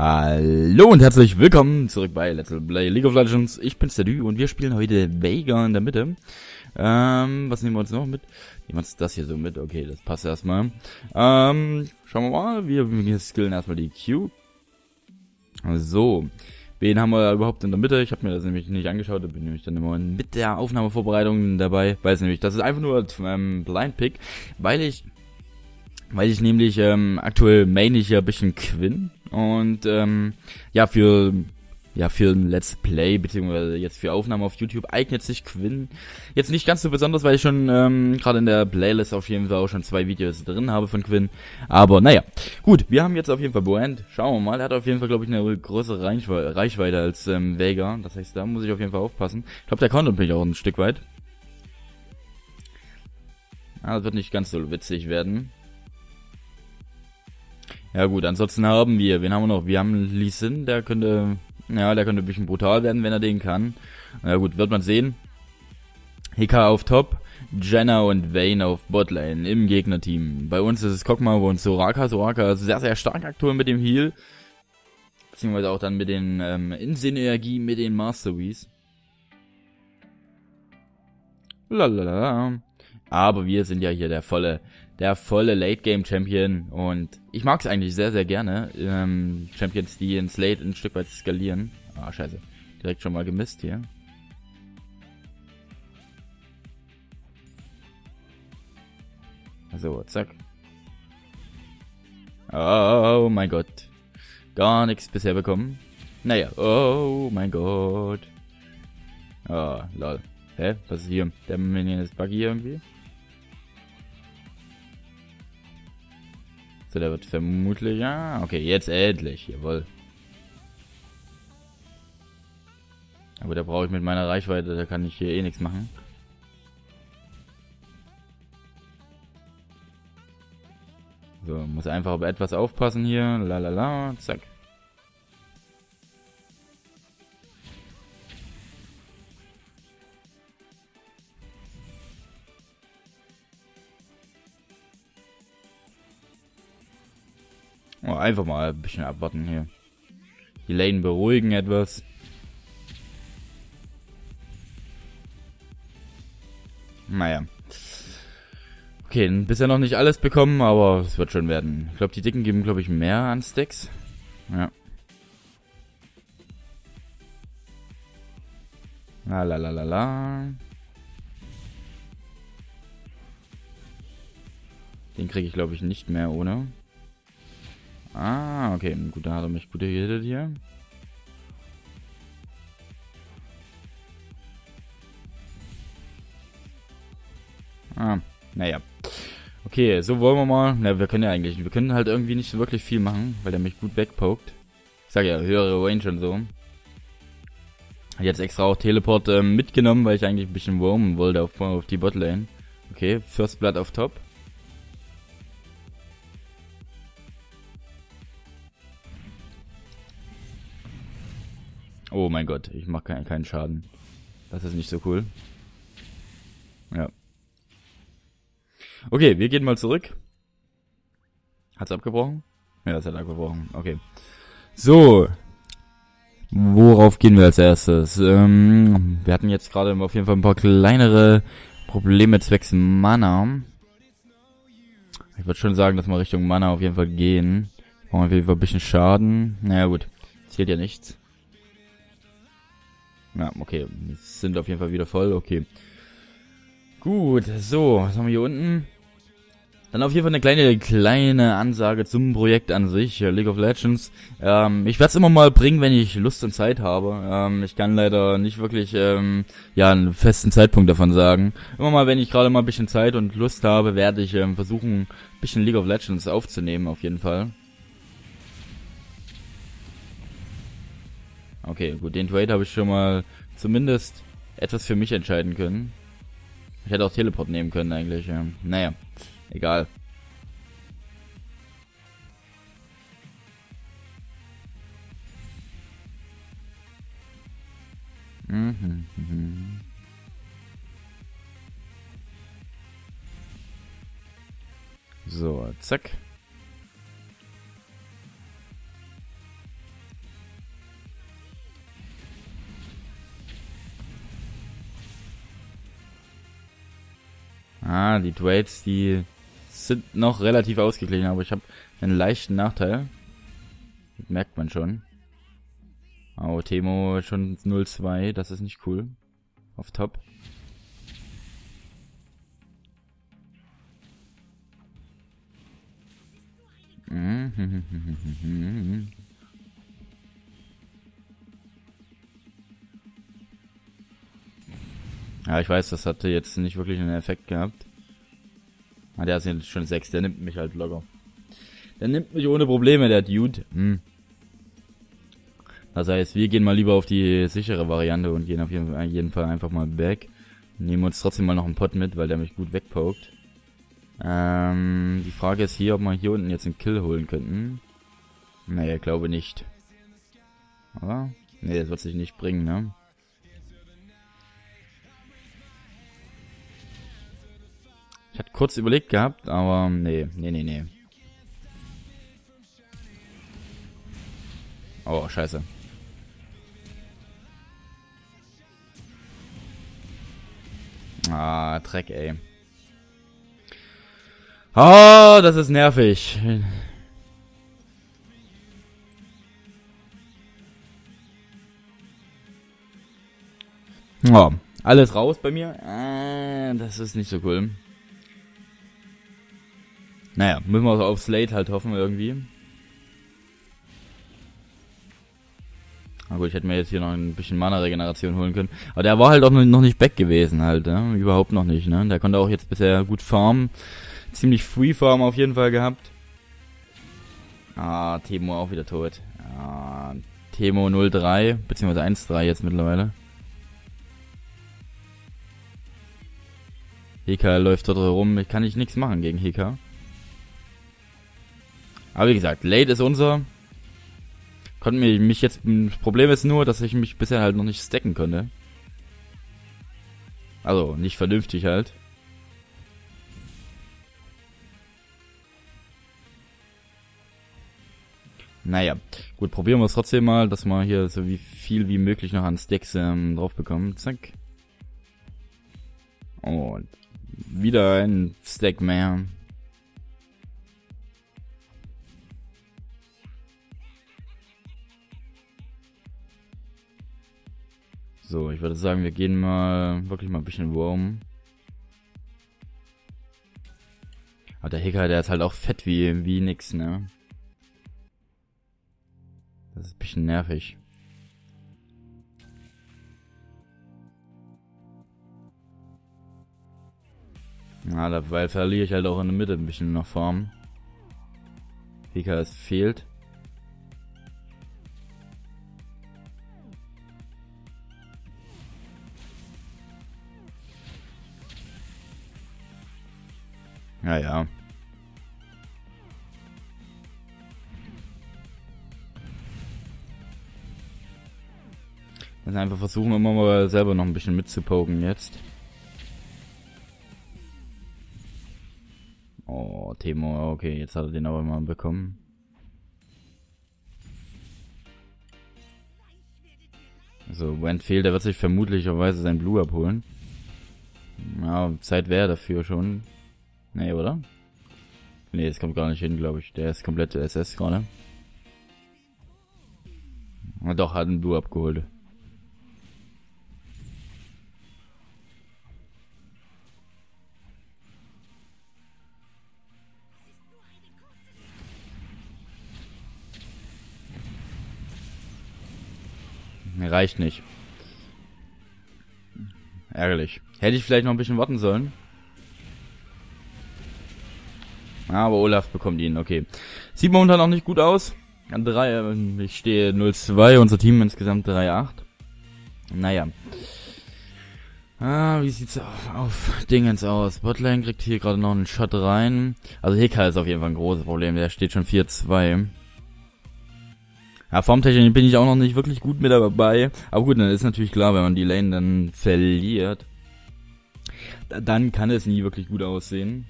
Hallo und herzlich willkommen zurück bei Let's Play League of Legends. Ich bin's der Dü und wir spielen heute Vega in der Mitte. Ähm, was nehmen wir uns noch mit? Nehmen wir uns das hier so mit. Okay, das passt erstmal. Ähm, schauen wir mal. Wir, wir skillen erstmal die Q. So. Wen haben wir überhaupt in der Mitte? Ich habe mir das nämlich nicht angeschaut, da bin nämlich dann immer mit der Aufnahmevorbereitung dabei. Weiß nämlich, das ist einfach nur ähm, Blind Pick, weil ich weil ich nämlich ähm, aktuell main ich ja ein bisschen Quinn und ähm, ja für ja für ein Let's Play beziehungsweise jetzt für Aufnahmen auf YouTube eignet sich Quinn jetzt nicht ganz so besonders, weil ich schon ähm, gerade in der Playlist auf jeden Fall auch schon zwei Videos drin habe von Quinn. Aber naja, gut, wir haben jetzt auf jeden Fall Boand. Schauen wir mal, er hat auf jeden Fall glaube ich eine größere Reichweite als ähm, Vega. Das heißt, da muss ich auf jeden Fall aufpassen. Ich glaube, der Content bin ich auch ein Stück weit. Ah, das wird nicht ganz so witzig werden. Ja gut, ansonsten haben wir, wen haben wir noch? Wir haben Lee Sin, der könnte, ja, der könnte ein bisschen brutal werden, wenn er den kann. Na gut, wird man sehen. Hika auf Top, Jenna und Vayne auf Botlane im Gegnerteam. Bei uns ist es Kokma und Soraka. Soraka ist sehr, sehr stark aktuell mit dem Heal. Beziehungsweise auch dann mit den, ähm, in Synergie mit den Masteries. Lalala. Aber wir sind ja hier der volle der volle Late Game Champion und ich mag es eigentlich sehr, sehr gerne. Ähm, Champions, die ins Late ein Stück weit skalieren. Ah, scheiße. Direkt schon mal gemisst hier. So, zack. Oh mein Gott. Gar nichts bisher bekommen. Naja, oh mein Gott. Oh, lol. Hä? Was ist hier? Der Minion ist buggy irgendwie? So, der wird vermutlich... Ja, okay, jetzt endlich. Jawohl. Aber da brauche ich mit meiner Reichweite, da kann ich hier eh nichts machen. So, muss einfach auf etwas aufpassen hier. Lalala, zack. Oh, einfach mal ein bisschen abwarten hier. Die Lane beruhigen etwas. Naja. Okay, bisher noch nicht alles bekommen, aber es wird schon werden. Ich glaube, die Dicken geben, glaube ich, mehr an Stacks. Ja. La la la la la. Den kriege ich, glaube ich, nicht mehr, ohne. Ah, okay. Gut, da hat er mich gut gehittet hier. Ah, naja. Okay, so wollen wir mal. Na, wir können ja eigentlich. Wir können halt irgendwie nicht so wirklich viel machen, weil der mich gut wegpokt. Ich sag ja, höhere Range und so. Jetzt extra auch Teleport ähm, mitgenommen, weil ich eigentlich ein bisschen roamen wollte auf, auf die Botlane. Okay, First Blood auf Top. Oh mein Gott, ich mache keinen, keinen Schaden. Das ist nicht so cool. Ja. Okay, wir gehen mal zurück. Hat's abgebrochen? Ja, es hat abgebrochen. Okay. So. Worauf gehen wir als erstes? Ähm, wir hatten jetzt gerade auf jeden Fall ein paar kleinere Probleme zwecks Mana. Ich würde schon sagen, dass wir Richtung Mana auf jeden Fall gehen. Brauchen wir auf jeden Fall ein bisschen Schaden. Naja gut. Zählt ja nichts. Ja, okay. Sind auf jeden Fall wieder voll. Okay. Gut, so, was haben wir hier unten? Dann auf jeden Fall eine kleine, kleine Ansage zum Projekt an sich, League of Legends. Ähm, ich werde es immer mal bringen, wenn ich Lust und Zeit habe. Ähm, ich kann leider nicht wirklich ähm, ja einen festen Zeitpunkt davon sagen. Immer mal, wenn ich gerade mal ein bisschen Zeit und Lust habe, werde ich ähm, versuchen, ein bisschen League of Legends aufzunehmen, auf jeden Fall. Okay, gut, den Trade habe ich schon mal zumindest etwas für mich entscheiden können. Ich hätte auch Teleport nehmen können eigentlich, ja. Naja, egal. So, zack. Ah, die Trades, die sind noch relativ ausgeglichen, aber ich habe einen leichten Nachteil. Das merkt man schon. Oh, Temo schon 0-2, das ist nicht cool. Auf Top. Ja, ich weiß, das hatte jetzt nicht wirklich einen Effekt gehabt. Ah, der ist jetzt schon 6, der nimmt mich halt locker. Der nimmt mich ohne Probleme, der Dude. Hm. Das heißt, wir gehen mal lieber auf die sichere Variante und gehen auf jeden Fall einfach mal back. Nehmen uns trotzdem mal noch einen Pot mit, weil der mich gut wegpokt. Ähm, die Frage ist hier, ob wir hier unten jetzt einen Kill holen könnten. Nee, glaube nicht. Aber? Nee, das wird sich nicht bringen, ne? Ich hatte kurz überlegt gehabt, aber nee, nee, nee, nee. Oh, scheiße. Ah, Dreck, ey. Oh, das ist nervig. Oh, alles raus bei mir. Ah, das ist nicht so cool. Naja, müssen wir auf Slate halt hoffen irgendwie. Na gut, ich hätte mir jetzt hier noch ein bisschen Mana-Regeneration holen können. Aber der war halt auch noch nicht back gewesen halt, ne? Überhaupt noch nicht, ne? Der konnte auch jetzt bisher gut farmen. Ziemlich Free Farm auf jeden Fall gehabt. Ah, Temo auch wieder tot. Ah, Temo 03, beziehungsweise 1-3 jetzt mittlerweile. Heka läuft dort rum. Ich kann nicht nichts machen gegen Heka. Aber wie gesagt, Late ist unser. Konnten mir mich jetzt. Das Problem ist nur, dass ich mich bisher halt noch nicht stacken konnte. Also, nicht vernünftig halt. Naja, gut, probieren wir es trotzdem mal, dass wir hier so wie viel wie möglich noch an Stacks ähm, drauf bekommen. Zack. Und wieder ein Stack mehr. So, ich würde sagen, wir gehen mal wirklich mal ein bisschen warm. Aber der Hacker, der ist halt auch fett wie, wie nix, ne? Das ist ein bisschen nervig. Na, dabei verliere ich halt auch in der Mitte ein bisschen noch Form. Hacker, es fehlt. Ja, ja. Dann einfach versuchen wir mal selber noch ein bisschen mitzupoken jetzt. Oh, Timo, okay, jetzt hat er den aber mal bekommen. So, wenn fehlt, der wird sich vermutlicherweise sein Blue abholen. Ja, Zeit wäre dafür schon. Nee, oder? Nee, das kommt gar nicht hin, glaube ich. Der ist komplett SS gerade. Na doch, hat einen Blue abgeholt. Reicht nicht. Ärgerlich. Hätte ich vielleicht noch ein bisschen warten sollen. Aber Olaf bekommt ihn, okay. Sieht momentan auch nicht gut aus. An 3, äh, ich stehe 0-2, unser Team insgesamt 3-8. Naja. Ah, wie sieht's auf, auf Dingens aus? Botlane kriegt hier gerade noch einen Shot rein. Also Heka ist auf jeden Fall ein großes Problem, der steht schon 4-2. Ja, Formtechnik bin ich auch noch nicht wirklich gut mit dabei. Aber gut, dann ist natürlich klar, wenn man die Lane dann verliert, dann kann es nie wirklich gut aussehen.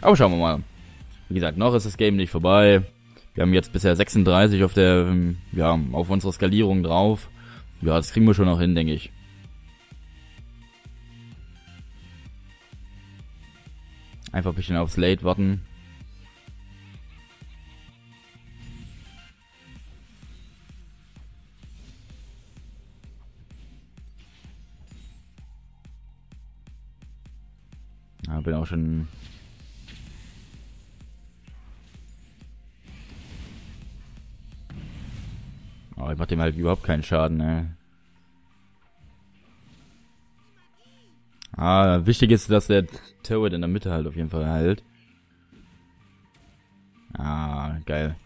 Aber schauen wir mal. Wie gesagt, noch ist das Game nicht vorbei. Wir haben jetzt bisher 36 auf der, ähm, ja, auf unserer Skalierung drauf. Ja, das kriegen wir schon noch hin, denke ich. Einfach ein bisschen aufs Late warten. Ja, bin auch schon Oh, ich mach dem halt überhaupt keinen Schaden, ne? Ah, wichtig ist, dass der Turret in der Mitte halt auf jeden Fall hält. Ah, geil.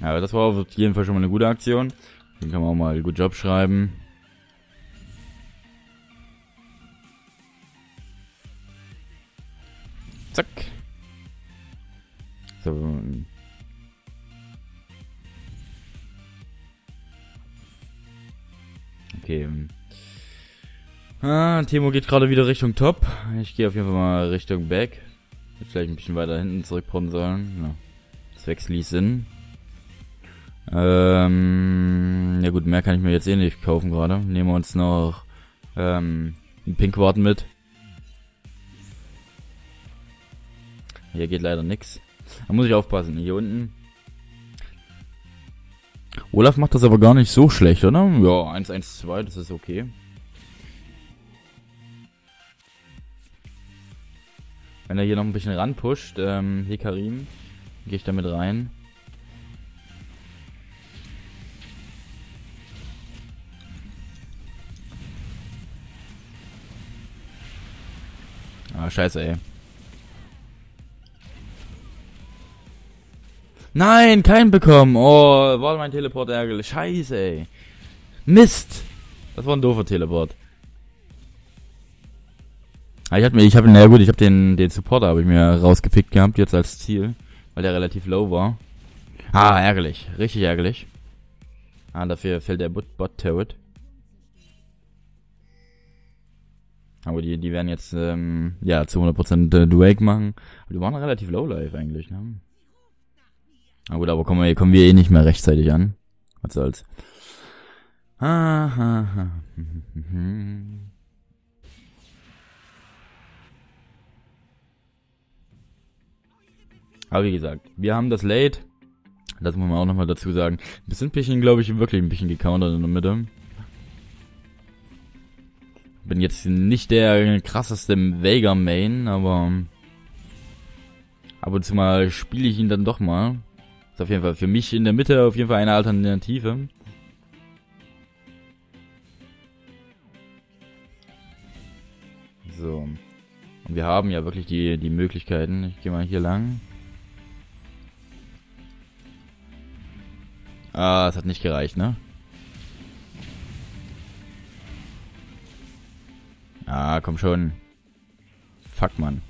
Ja, das war auf jeden Fall schon mal eine gute Aktion. Den kann man auch mal gut Job schreiben. So. Okay. Ah, Timo geht gerade wieder Richtung Top. Ich gehe auf jeden Fall mal Richtung Back. Vielleicht ein bisschen weiter hinten zurückkommen sollen. Ja. Zwecks Lee Sin. Ähm, ja gut, mehr kann ich mir jetzt eh nicht kaufen gerade. Nehmen wir uns noch ähm, einen Pinkwarten mit. Hier geht leider nix. Da muss ich aufpassen. Hier unten. Olaf macht das aber gar nicht so schlecht, oder? Ja, 1-1-2, das ist okay. Wenn er hier noch ein bisschen ranpusht, ähm, hier Karim, gehe ich damit rein. Ah, scheiße, ey. Nein, keinen bekommen. Oh, war mein Teleport ärgerlich. Scheiße, ey. Mist. Das war ein doofer Teleport. Ah, ich hab mir, ich hab, na gut, ich hab den, den Supporter habe ich mir rausgepickt gehabt jetzt als Ziel, weil der relativ low war. Ah, ärgerlich. Richtig ärgerlich. Ah, dafür fällt der Bot-Turret. Aber die, die werden jetzt, ähm, ja, zu 100% äh, Duake machen. Aber die waren relativ low life eigentlich, ne? Na gut, aber kommen wir, kommen wir eh nicht mehr rechtzeitig an. Was soll's. Aber wie gesagt, wir haben das Late. Das muss man auch nochmal dazu sagen. Wir sind ein bisschen, glaube ich, wirklich ein bisschen gecountert in der Mitte. Bin jetzt nicht der krasseste Vega Main, aber ab und zu mal spiele ich ihn dann doch mal. Ist auf jeden Fall für mich in der Mitte auf jeden Fall eine Alternative. So. Und wir haben ja wirklich die, die Möglichkeiten. Ich gehe mal hier lang. Ah, es hat nicht gereicht, ne? Ah, komm schon. Fuck, Mann.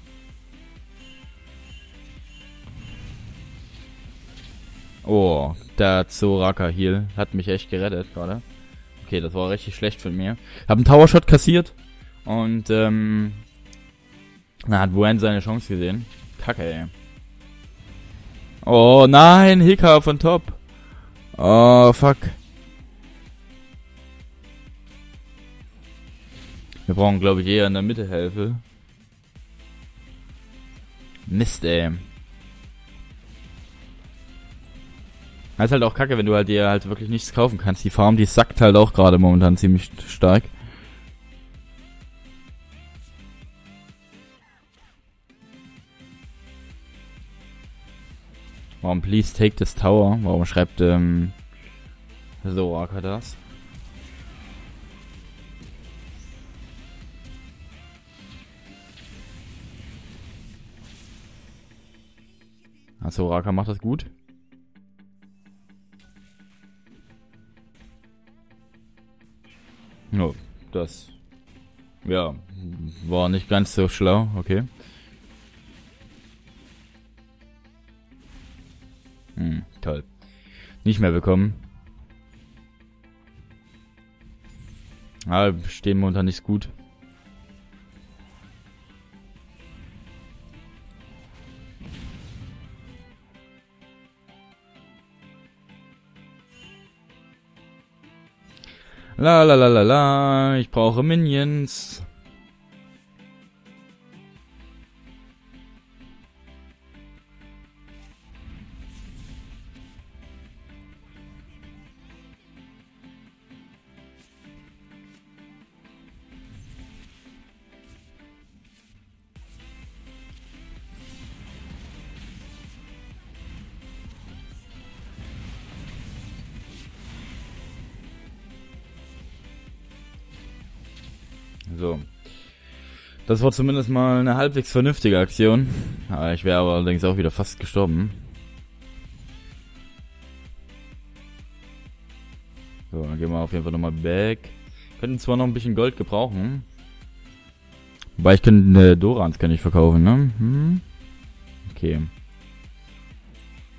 Oh, der Zoraka Heal hat mich echt gerettet gerade. Okay, das war richtig schlecht von mir. Hab einen Tower Shot kassiert und ähm, na, hat Wen seine Chance gesehen. Kacke, ey. Oh nein, Hika von Top. Oh, fuck. Wir brauchen, glaube ich, eher in der Mitte Hilfe. Mist, ey. Das ist halt auch kacke, wenn du halt dir halt wirklich nichts kaufen kannst. Die Farm, die sackt halt auch gerade momentan ziemlich stark. Warum please take this tower? Warum schreibt ähm, Soraka das? Soraka macht das gut. Oh, das. Ja, war nicht ganz so schlau, okay. Hm, toll. Nicht mehr bekommen. Ah, stehen momentan nicht gut. La la la la la, ich brauche Minions. Das war zumindest mal eine halbwegs vernünftige Aktion. Aber ich wäre aber allerdings auch wieder fast gestorben. So, dann gehen wir auf jeden Fall nochmal back. Könnten zwar noch ein bisschen Gold gebrauchen. Wobei ich könnte äh, Dorans kann ich verkaufen, ne? Hm? Okay.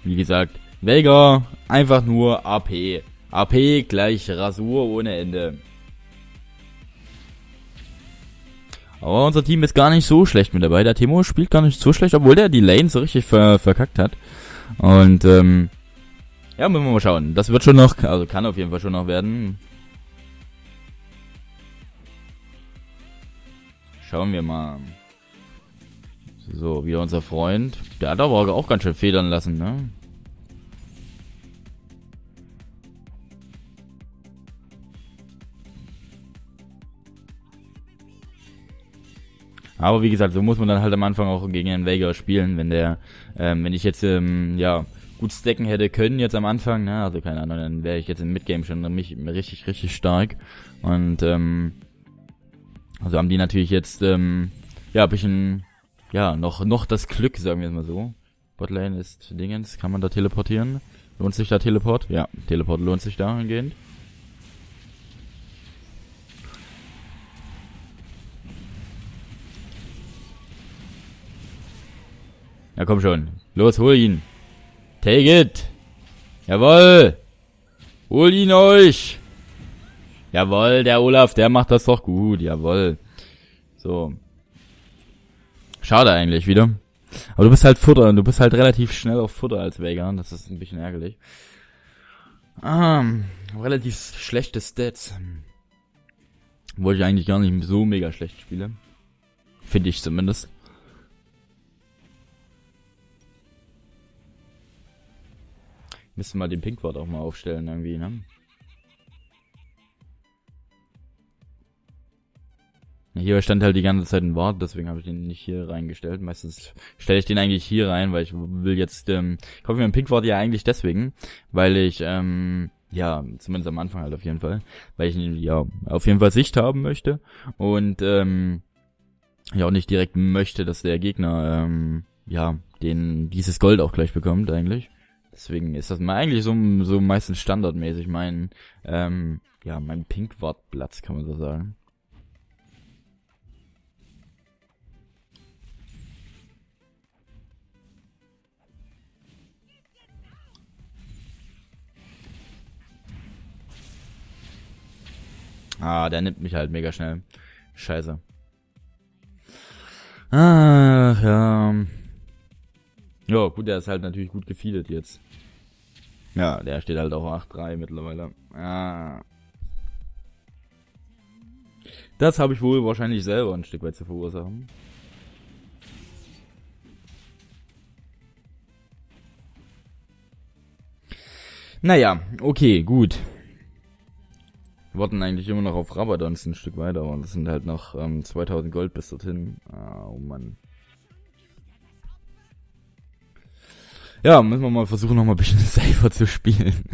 Wie gesagt, Vega, einfach nur AP. AP gleich Rasur ohne Ende. Aber unser Team ist gar nicht so schlecht mit dabei. Der Timo spielt gar nicht so schlecht, obwohl der die Lane so richtig ver verkackt hat. Und ähm, ja, müssen wir mal schauen. Das wird schon noch, also kann auf jeden Fall schon noch werden. Schauen wir mal. So, wieder unser Freund. Der hat aber auch ganz schön federn lassen, ne? Aber wie gesagt, so muss man dann halt am Anfang auch gegen einen Vega spielen, wenn der, ähm, wenn ich jetzt, ähm, ja, gut stacken hätte können jetzt am Anfang, ne, also keine Ahnung, dann wäre ich jetzt im Midgame schon mich richtig, richtig stark. Und, ähm, also haben die natürlich jetzt, ähm, ja, ein bisschen, ja, noch, noch das Glück, sagen wir es mal so. Botlane ist Dingens, kann man da teleportieren? Lohnt sich da Teleport? Ja, Teleport lohnt sich da Ja, komm schon. Los, hol ihn. Take it. Jawoll. Hol ihn euch. Jawoll, der Olaf, der macht das doch gut. Jawoll. So. Schade eigentlich wieder. Aber du bist halt Futter. Du bist halt relativ schnell auf Futter als Vegan. Das ist ein bisschen ärgerlich. Ah, relativ schlechte Stats. Wo ich eigentlich gar nicht so mega schlecht spiele. Finde ich zumindest. Müssen mal den Pinkwort auch mal aufstellen irgendwie, ne? Hier stand halt die ganze Zeit ein Wort, deswegen habe ich den nicht hier reingestellt. Meistens stelle ich den eigentlich hier rein, weil ich will jetzt, ähm, kaufe mir ein Pinkwort ja eigentlich deswegen, weil ich, ähm, ja, zumindest am Anfang halt auf jeden Fall, weil ich ja auf jeden Fall Sicht haben möchte und ähm, ja auch nicht direkt möchte, dass der Gegner ähm, ja den dieses Gold auch gleich bekommt eigentlich. Deswegen ist das mal eigentlich so, so meistens standardmäßig mein, ähm, ja, mein Pinkwartplatz, kann man so sagen. Ah, der nimmt mich halt mega schnell. Scheiße. Ach, ja. Ja, gut, der ist halt natürlich gut gefeedet jetzt. Ja, der steht halt auch 8-3 mittlerweile. Ah. Das habe ich wohl wahrscheinlich selber ein Stück weit zu verursachen. Naja, okay, gut. Wir warten eigentlich immer noch auf Rabadons ein Stück weiter, aber das sind halt noch ähm, 2000 Gold bis dorthin. Ah, oh Mann. Ja, müssen wir mal versuchen, noch mal ein bisschen safer zu spielen.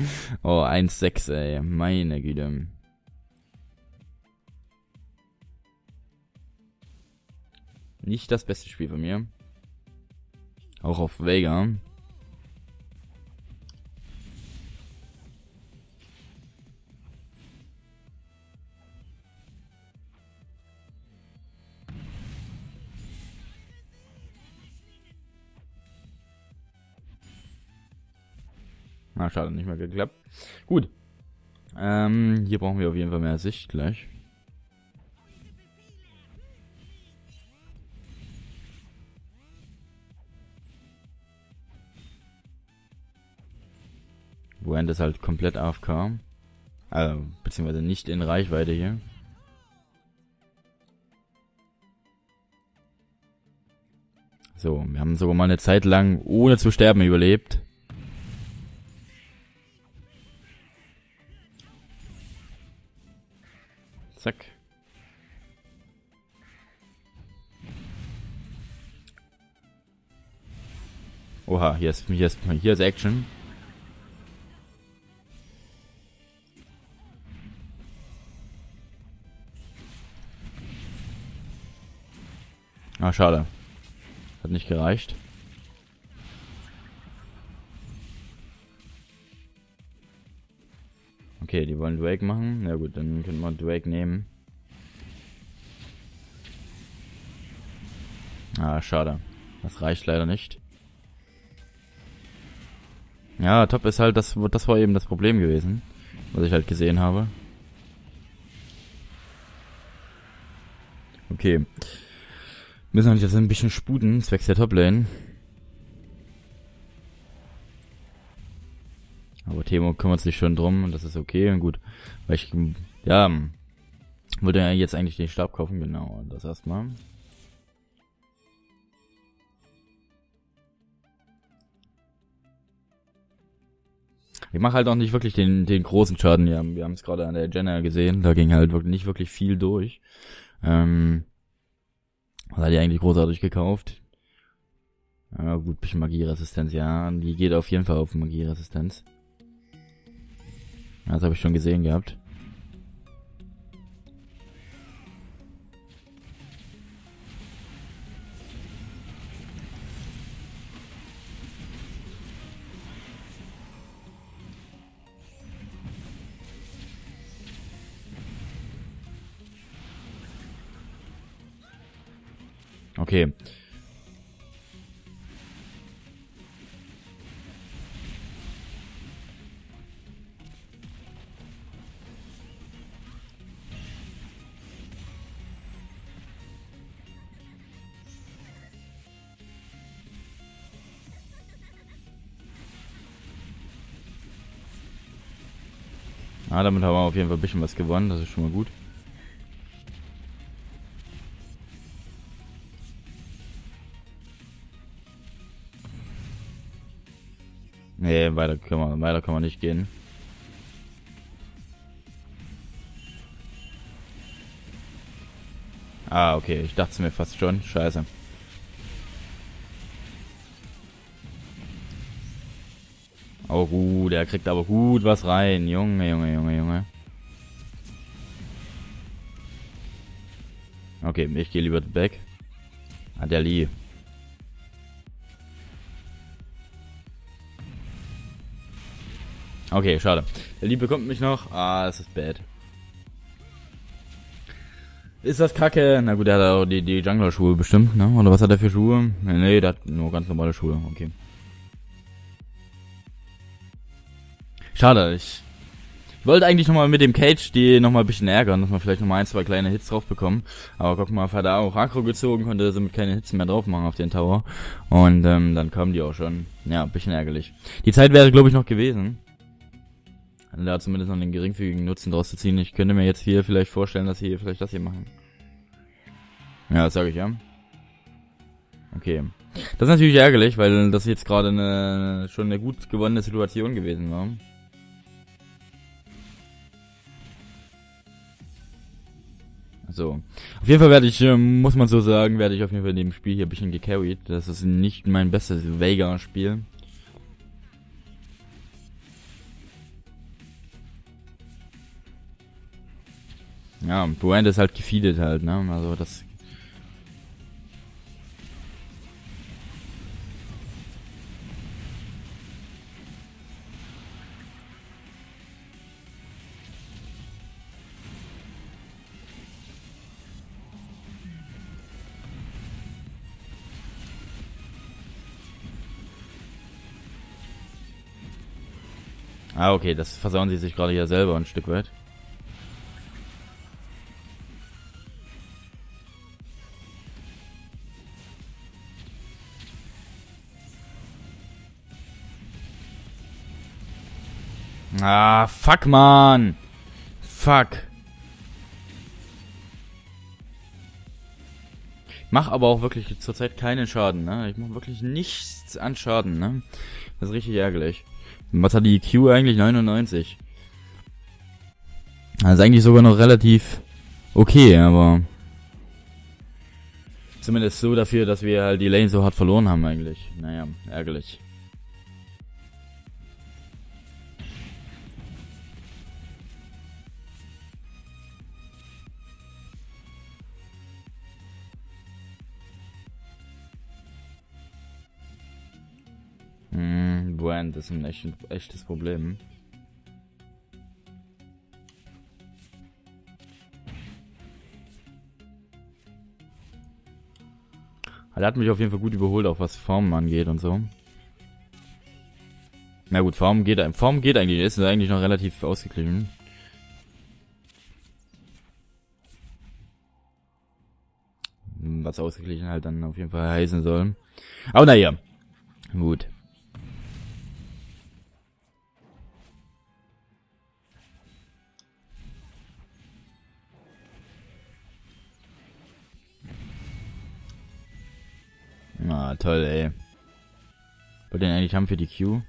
Oh, 1-6, ey. Meine Güte. Nicht das beste Spiel von mir. Auch auf Vega. Na, schade, nicht mehr geklappt. Gut. Ähm, hier brauchen wir auf jeden Fall mehr Sicht gleich. Wend ist halt komplett AFK. Also, beziehungsweise nicht in Reichweite hier. So, wir haben sogar mal eine Zeit lang ohne zu sterben überlebt. Zack. Oha, hier ist, hier ist, hier ist Action. Ah, schade. Hat nicht gereicht. Okay, die wollen Drake machen. Na gut, dann können wir Drake nehmen. Ah, schade. Das reicht leider nicht. Ja, Top ist halt, das, das war eben das Problem gewesen, was ich halt gesehen habe. Okay. Müssen wir jetzt ein bisschen sputen, zwecks der Toplane. Aber Timo kümmert sich schon drum und das ist okay und gut. Weil ich, ja, wollte ja jetzt eigentlich den Stab kaufen, genau, das erstmal. Ich mache halt auch nicht wirklich den, den großen Schaden. Ja, wir haben es gerade an der Jenna gesehen. Da ging halt wirklich nicht wirklich viel durch. Ähm, was hat die eigentlich großartig gekauft? Ja, gut, bisschen Magieresistenz, ja. Die geht auf jeden Fall auf Magieresistenz. Das habe ich schon gesehen gehabt. Okay. Ah, damit haben wir auf jeden Fall ein bisschen was gewonnen, das ist schon mal gut. Nee, weiter können wir, weiter können wir nicht gehen. Ah, okay, ich dachte es mir fast schon. Scheiße. Oh gut, er kriegt aber gut was rein. Junge, Junge, Junge, Junge. Okay, ich gehe lieber weg. Ah, der Lee. Okay, schade. Der Lee bekommt mich noch. Ah, es ist bad. Ist das kacke? Na gut, der hat auch die, die Jungler-Schuhe bestimmt, ne? Oder was hat er für Schuhe? Nee, der hat nur ganz normale Schuhe. Okay. Schade, ich, ich wollte eigentlich nochmal mit dem Cage die nochmal ein bisschen ärgern, dass wir vielleicht nochmal ein, zwei kleine Hits drauf bekommen. Aber guck mal, hat er auch Akro gezogen, konnte somit keine Hits mehr drauf machen auf den Tower. Und ähm, dann kamen die auch schon. Ja, ein bisschen ärgerlich. Die Zeit wäre, glaube ich, noch gewesen. Da zumindest noch den geringfügigen Nutzen draus zu ziehen. Ich könnte mir jetzt hier vielleicht vorstellen, dass sie hier vielleicht das hier machen. Ja, das sage ich ja. Okay. Das ist natürlich ärgerlich, weil das jetzt gerade eine schon eine gut gewonnene Situation gewesen war. So. Auf jeden Fall werde ich, ähm, muss man so sagen, werde ich auf jeden Fall in dem Spiel hier ein bisschen gecarried. Das ist nicht mein bestes Vega-Spiel. Ja, Brand ist halt gefeedet halt, ne? Also das Ah, okay, das versauen sie sich gerade hier selber ein Stück weit. Ah, fuck, man. Fuck. Mach aber auch wirklich zurzeit keinen Schaden, ne? Ich mach wirklich nichts an Schaden, ne? Das ist richtig ärgerlich. Was hat die Q eigentlich? 99. Also eigentlich sogar noch relativ okay, aber zumindest so dafür, dass wir halt die Lane so hart verloren haben eigentlich. Naja, ärgerlich. Hm, Brand ist ein echt, echtes Problem. Er hat mich auf jeden Fall gut überholt, auch was Formen angeht und so. Na gut, Form geht, Form geht eigentlich, ist eigentlich noch relativ ausgeglichen. Was ausgeglichen halt dann auf jeden Fall heißen soll. Aber naja, gut. Ah, toll, ey. Wollt ihr eigentlich haben für die Q?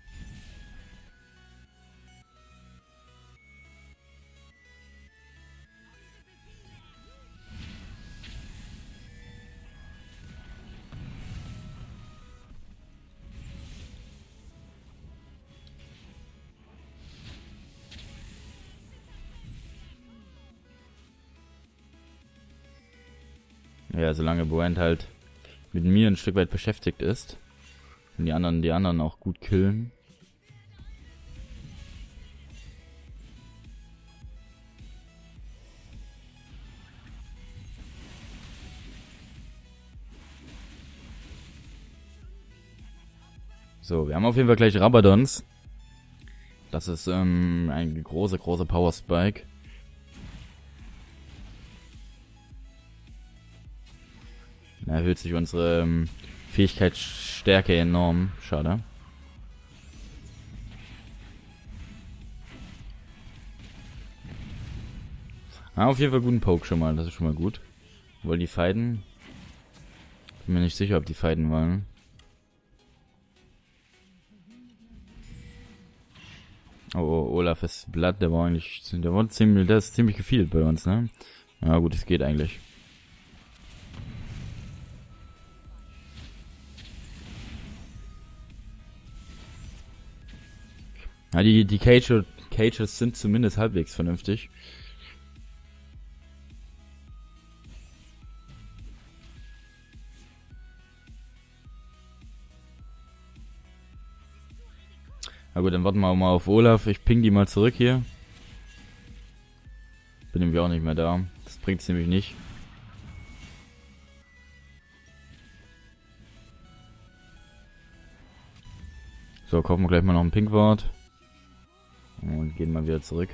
Ja, solange Brand halt mit mir ein Stück weit beschäftigt ist. Und die anderen, die anderen auch gut killen. So, wir haben auf jeden Fall gleich Rabadons. Das ist ähm, ein großer, großer Power Spike. Erhöht sich unsere ähm, Fähigkeitsstärke enorm. Schade. Ah, auf jeden Fall guten Poke schon mal. Das ist schon mal gut. Wollen die fighten? Bin mir nicht sicher, ob die fighten wollen. Oh, oh Olaf ist Blatt, der war eigentlich, der war ziemlich, der ist ziemlich gefielt bei uns, ne? Ja gut, es geht eigentlich. Ja, die, die Cage, Cages sind zumindest halbwegs vernünftig. Na gut, dann warten wir mal auf Olaf. Ich ping die mal zurück hier. Bin nämlich auch nicht mehr da. Das bringt's nämlich nicht. So, kaufen wir gleich mal noch ein Pinkwart. Und gehen mal wieder zurück.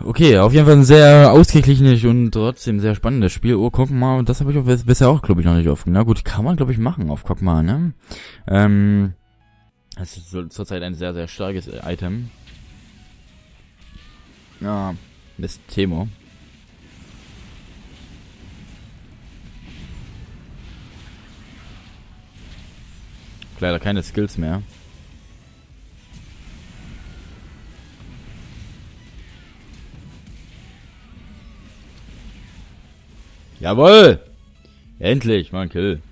Okay, auf jeden Fall ein sehr ausgeglichenes und trotzdem sehr spannendes Spiel. Oh, guck mal, das habe ich auch bisher auch, glaube ich, noch nicht offen. Na gut, kann man, glaube ich, machen auf guck mal, ne? Ähm, das ist zurzeit ein sehr, sehr starkes Item. Ja, Mist, Temo. Leider keine Skills mehr. Jawohl! Endlich, mal ein Kill.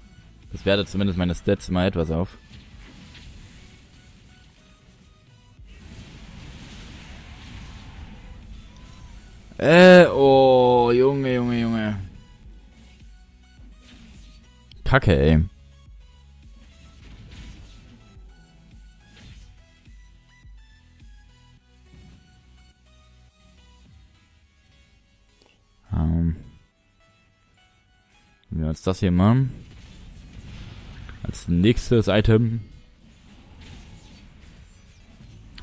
Das wertet zumindest meine Stats mal etwas auf. Äh, oh, Junge, Junge, Junge. Kacke, ey. Wir uns das hier mal. Als nächstes Item.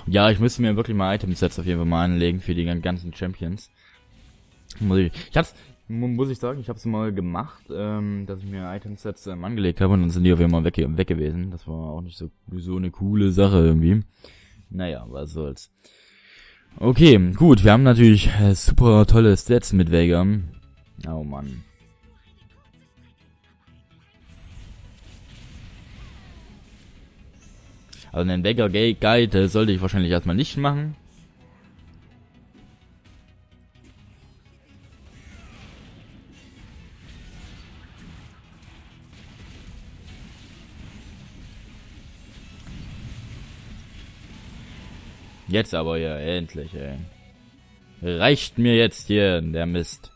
Ja, ich müsste mir wirklich mal Item-Sets auf jeden Fall mal anlegen für die ganzen Champions. Muss ich, ich hab's, muss ich sagen, ich hab's mal gemacht, ähm, dass ich mir Item-Sets ähm, angelegt habe und dann sind die auf jeden Fall weg, weg gewesen. Das war auch nicht so, so eine coole Sache irgendwie. Naja, was soll's. Okay, gut, wir haben natürlich äh, super tolle Stats mit Vega. Oh Mann. Also einen Vega Guide sollte ich wahrscheinlich erstmal nicht machen. Jetzt aber ja, endlich, ey. Reicht mir jetzt hier der Mist.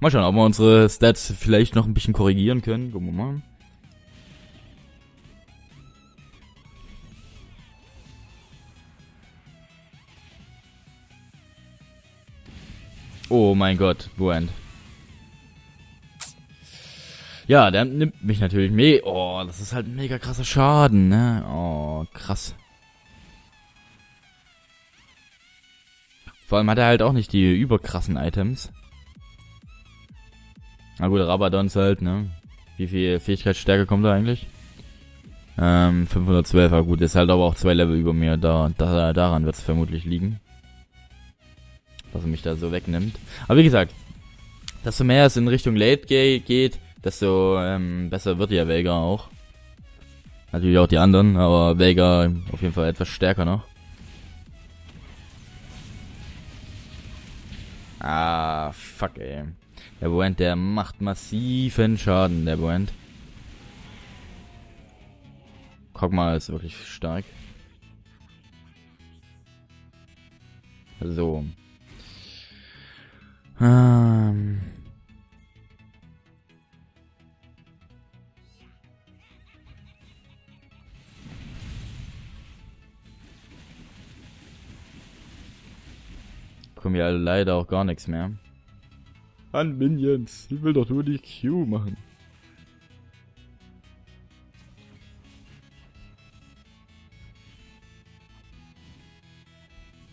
Mal schauen, ob wir unsere Stats vielleicht noch ein bisschen korrigieren können. Gucken wir mal. Oh mein Gott, Buend. Ja, der nimmt mich natürlich me. Oh, das ist halt ein mega krasser Schaden, ne? Oh, krass. Vor allem hat er halt auch nicht die überkrassen Items. Na gut, Rabadons halt, ne? Wie viel Fähigkeitsstärke kommt da eigentlich? Ähm, 512, ja gut, ist halt aber auch zwei Level über mir. Da, da daran wird es vermutlich liegen. Dass er mich da so wegnimmt. Aber wie gesagt, desto mehr es in Richtung Late geht, desto ähm, besser wird ja Vega auch. Natürlich auch die anderen, aber Vega auf jeden Fall etwas stärker noch. Ah, fuck, ey. Der Brand, der macht massiven Schaden, der Brand. Mal, ist wirklich stark. So. Ähm. Kommen ja leider auch gar nichts mehr. An Minions. Ich will doch nur die Q machen.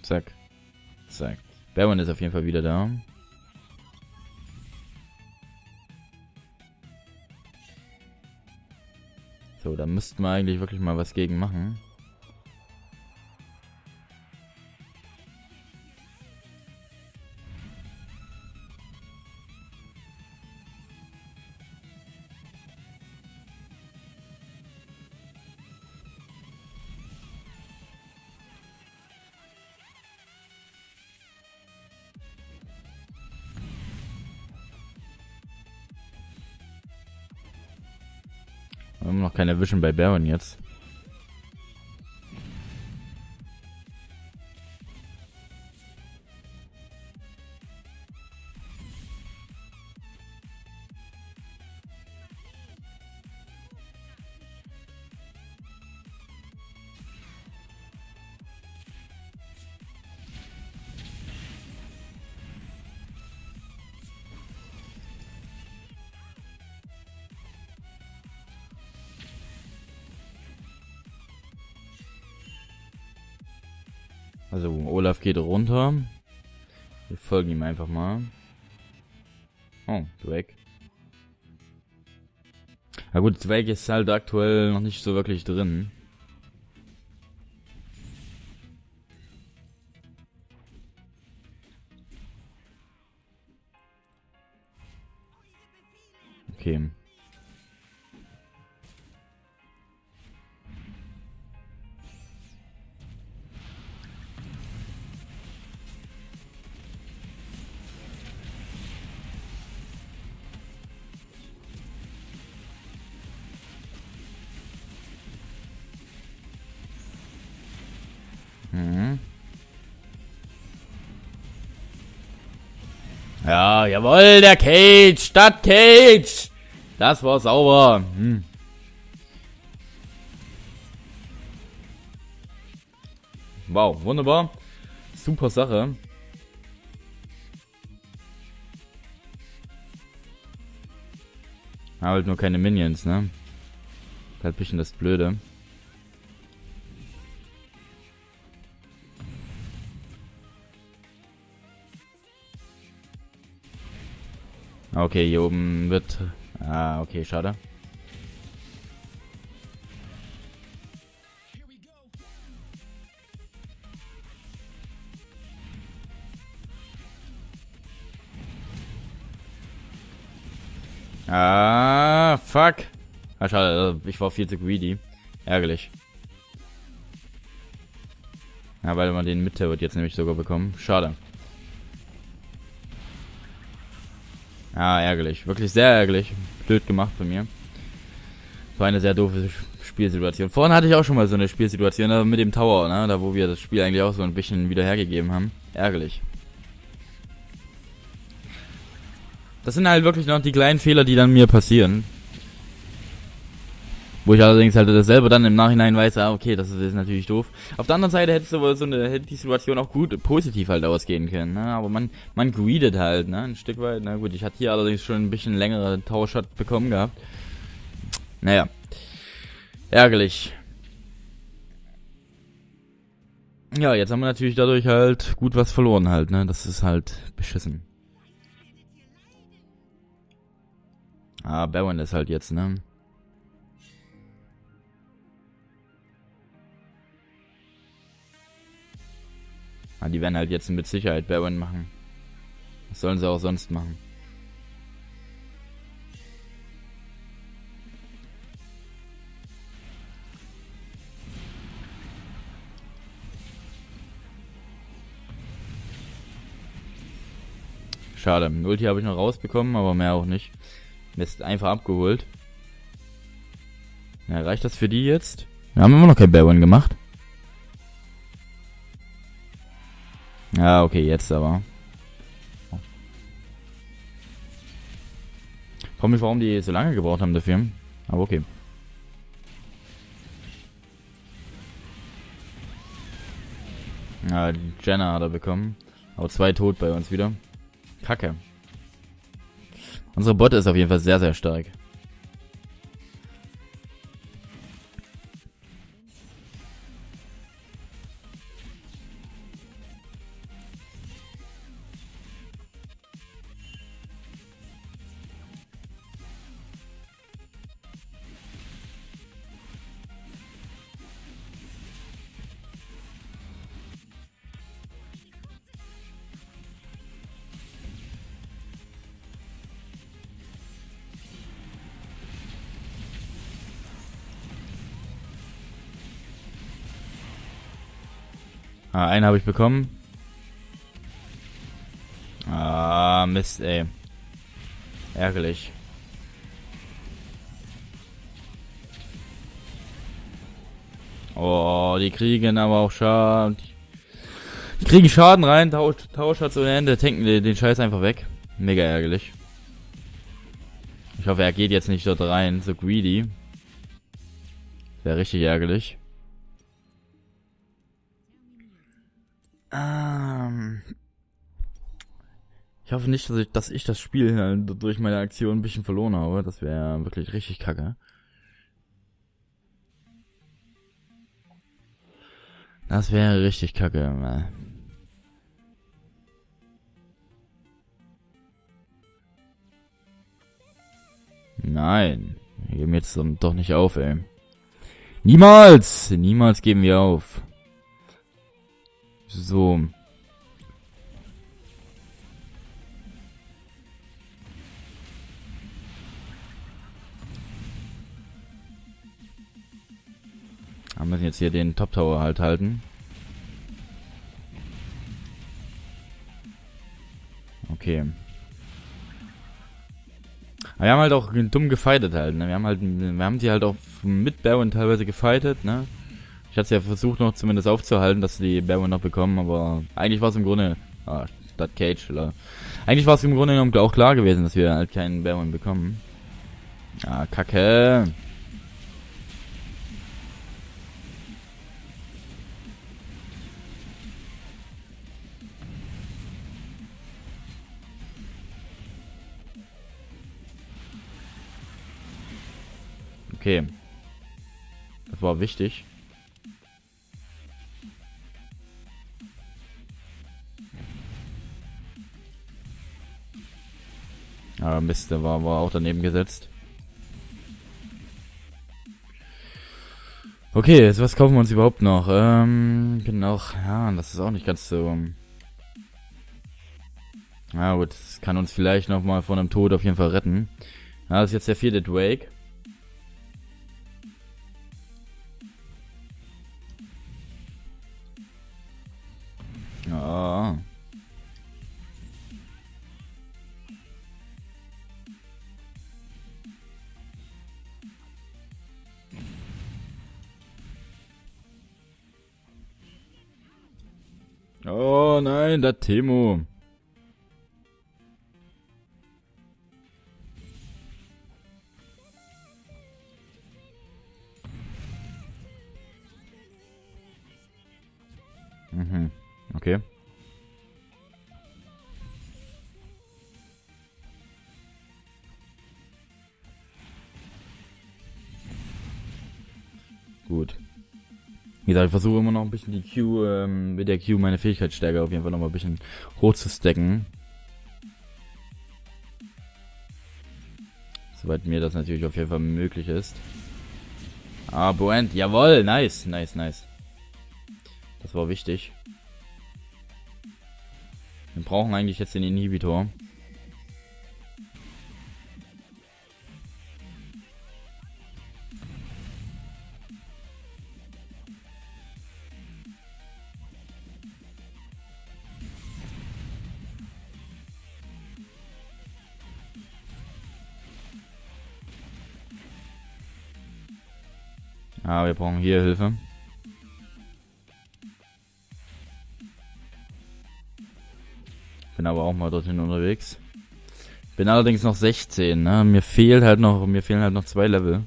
Zack. Zack. Berman ist auf jeden Fall wieder da. So, da müssten wir eigentlich wirklich mal was gegen machen. Keine Vision bei Baron jetzt. Geht runter. Wir folgen ihm einfach mal. Oh, Drake. Na gut, Drake ist halt aktuell noch nicht so wirklich drin. Okay. Ja, jawohl, der Cage, das Cage. Das war sauber. Hm. Wow, wunderbar. Super Sache. halt nur keine Minions, ne? Halt ein bisschen das Blöde. Okay, hier oben wird... Ah, okay, schade. Ah, fuck. Ah, schade, also, ich war viel zu greedy. Ärgerlich. Ja, weil man den Mitte wird jetzt nämlich sogar bekommen. Schade. Ja, ärgerlich. Wirklich sehr ärgerlich. Blöd gemacht von mir. war eine sehr doofe Spielsituation. Vorhin hatte ich auch schon mal so eine Spielsituation da mit dem Tower, ne? Da wo wir das Spiel eigentlich auch so ein bisschen wieder hergegeben haben. Ärgerlich. Das sind halt wirklich noch die kleinen Fehler, die dann mir passieren. Wo ich allerdings halt das selber dann im Nachhinein weiß, ah, okay, das ist, ist natürlich doof. Auf der anderen Seite hätte so, so eine, hätte die Situation auch gut positiv halt ausgehen können, ne? Aber man, man greedet halt, ne? Ein Stück weit, na gut, ich hatte hier allerdings schon ein bisschen längere Tauschshot bekommen gehabt. Naja. Ärgerlich. Ja, jetzt haben wir natürlich dadurch halt gut was verloren halt, ne? Das ist halt beschissen. Ah, Baron ist halt jetzt, ne? Ah, die werden halt jetzt mit Sicherheit Baron machen. Was sollen sie auch sonst machen? Schade. Ulti habe ich noch rausbekommen, aber mehr auch nicht. Mist, einfach abgeholt. Ja, reicht das für die jetzt? Wir haben immer noch kein Baron gemacht. Ja, okay, jetzt aber. Frag mich, warum die so lange gebraucht haben dafür. Aber okay. Ja, Jenna hat er bekommen. Aber zwei tot bei uns wieder. Kacke. Unsere Botte ist auf jeden Fall sehr, sehr stark. Ah, einen habe ich bekommen. Ah, Mist, ey. Ärgerlich. Oh, die kriegen aber auch Schaden. Die kriegen Schaden rein, Tausch, Tausch hat so ein Ende, tanken den, den Scheiß einfach weg. Mega ärgerlich. Ich hoffe, er geht jetzt nicht dort rein, so greedy. Wäre richtig ärgerlich. Ähm, ich hoffe nicht, dass ich, dass ich das Spiel durch meine Aktion ein bisschen verloren habe. Das wäre wirklich richtig kacke. Das wäre richtig kacke. Nein. Wir geben jetzt doch nicht auf, ey. Niemals! Niemals geben wir auf. So. Wir müssen jetzt hier den Top Tower halt halten. Okay. Aber wir haben halt auch dumm gefightet halt, ne? Wir haben halt, wir haben sie halt auch mit Baron teilweise gefightet, ne? Ich hatte es ja versucht noch zumindest aufzuhalten, dass die Baron noch bekommen, aber eigentlich war es im Grunde, ah, statt Cage, oder, eigentlich war es im Grunde genommen auch klar gewesen, dass wir halt keinen Baron bekommen. Ah, kacke. Okay. Das war wichtig. Aber Mist, der war, war auch daneben gesetzt. Okay, jetzt was kaufen wir uns überhaupt noch? Ähm, genau, ja, das ist auch nicht ganz so... Ja gut, das kann uns vielleicht noch mal von einem Tod auf jeden Fall retten. Ja, das ist jetzt der vierte Drake. Oh nein, gesagt, ich versuche immer noch ein bisschen die Q, ähm, mit der Q meine Fähigkeitsstärke auf jeden Fall noch mal ein bisschen hoch zu stacken. Soweit mir das natürlich auf jeden Fall möglich ist. Ah, Boent, jawoll, nice, nice, nice. Das war wichtig. Wir brauchen eigentlich jetzt den Inhibitor. Wir brauchen hier Hilfe. Bin aber auch mal dorthin unterwegs. Bin allerdings noch 16, ne? Mir fehlt halt noch, mir fehlen halt noch zwei Level.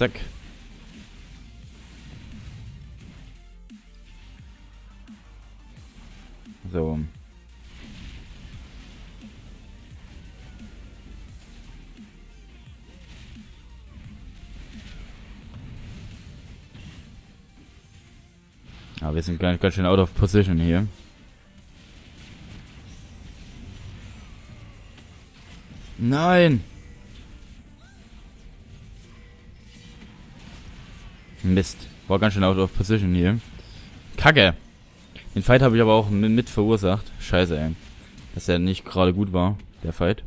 Zack. So. Aber wir sind ganz, ganz schön out of position hier. Nein! Mist. War ganz schön out of position hier. Kacke. Den Fight habe ich aber auch mit verursacht. Scheiße, ey. Dass er nicht gerade gut war, der Fight.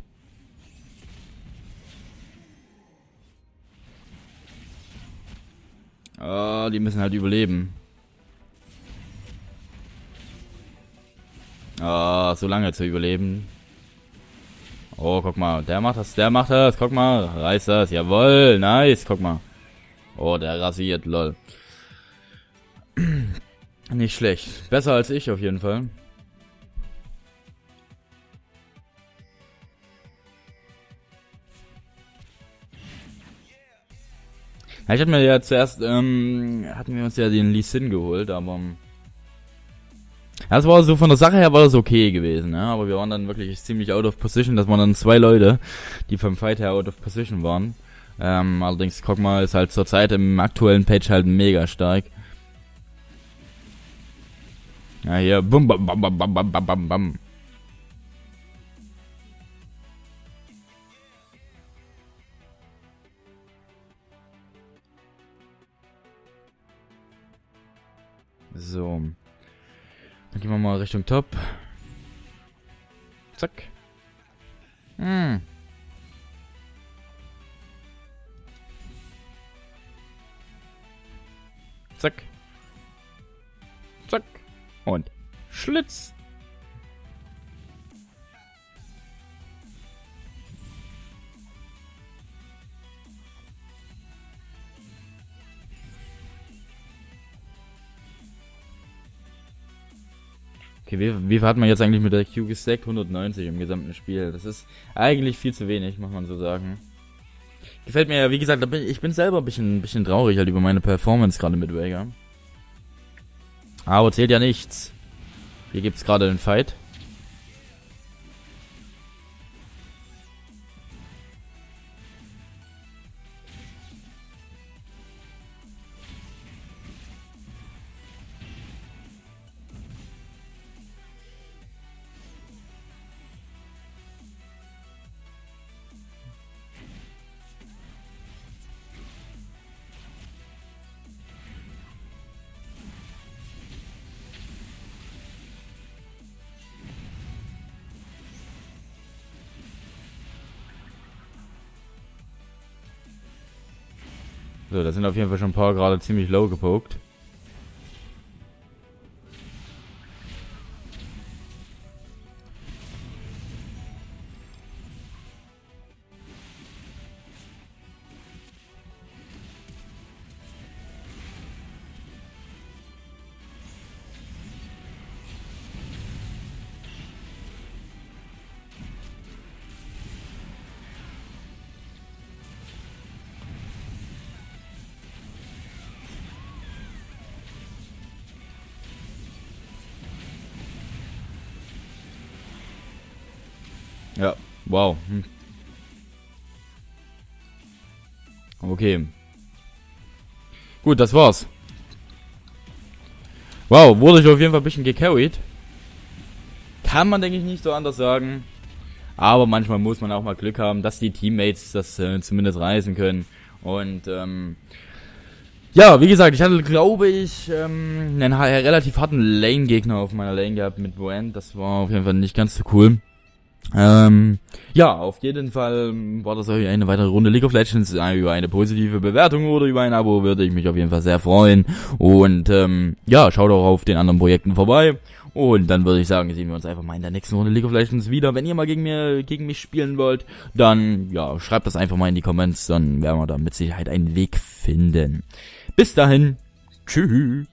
Oh, die müssen halt überleben. Oh, so lange zu überleben. Oh, guck mal. Der macht das, der macht das. Guck mal. Reißt das. Jawoll. Nice. Guck mal. Oh, der rasiert, lol. Nicht schlecht. Besser als ich auf jeden Fall. Ich hatte mir ja zuerst, ähm, hatten wir uns ja den Lee Sin geholt, aber... Das war so, von der Sache her war das okay gewesen, ne? aber wir waren dann wirklich ziemlich out of position, dass man dann zwei Leute, die vom Fight her out of position waren. Ähm, allerdings, mal, ist halt zurzeit im aktuellen Page halt mega stark. Ja, hier, bum, bam, bam, bam, bam, bam, bam, bam. So. Dann gehen wir mal Richtung Top. Zack. Hm. Zack. Zack. Und Schlitz. Okay, wie, wie hat man jetzt eigentlich mit der Q gestackt? 190 im gesamten Spiel. Das ist eigentlich viel zu wenig, muss man so sagen. Gefällt mir ja, wie gesagt, ich bin selber ein bisschen, ein bisschen traurig halt über meine Performance gerade mit Vega. Aber zählt ja nichts. Hier gibt's gerade einen Fight. Da sind auf jeden Fall schon ein paar gerade ziemlich low gepokt. Ja, wow. Hm. Okay. Gut, das war's. Wow, wurde ich auf jeden Fall ein bisschen gecarried. Kann man, denke ich, nicht so anders sagen. Aber manchmal muss man auch mal Glück haben, dass die Teammates das äh, zumindest reißen können. Und ähm, ja, wie gesagt, ich hatte, glaube ich, ähm, einen relativ harten Lane-Gegner auf meiner Lane gehabt mit Boen. Das war auf jeden Fall nicht ganz so cool. Ähm, ja, auf jeden Fall war das eine weitere Runde League of Legends. Äh, über eine positive Bewertung oder über ein Abo würde ich mich auf jeden Fall sehr freuen. Und ähm, ja, schaut auch auf den anderen Projekten vorbei. Und dann würde ich sagen, sehen wir uns einfach mal in der nächsten Runde League of Legends wieder. Wenn ihr mal gegen mir, gegen mich spielen wollt, dann ja, schreibt das einfach mal in die Comments, dann werden wir da mit Sicherheit einen Weg finden. Bis dahin, tschüss.